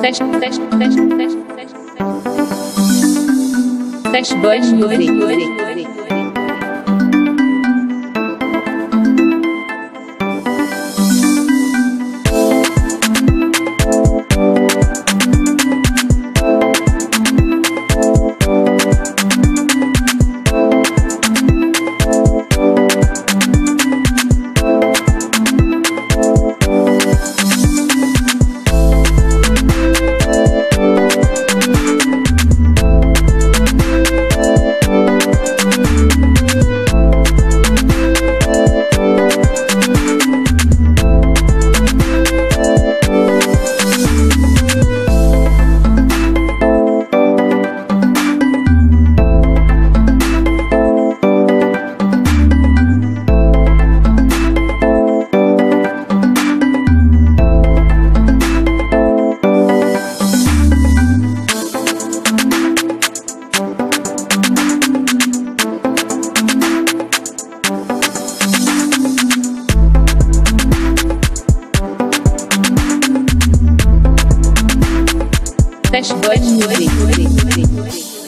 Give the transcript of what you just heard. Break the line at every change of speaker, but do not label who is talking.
Flash, flash, flash, flash, flash, flash. Flash Boys Music. Flash Boys Music.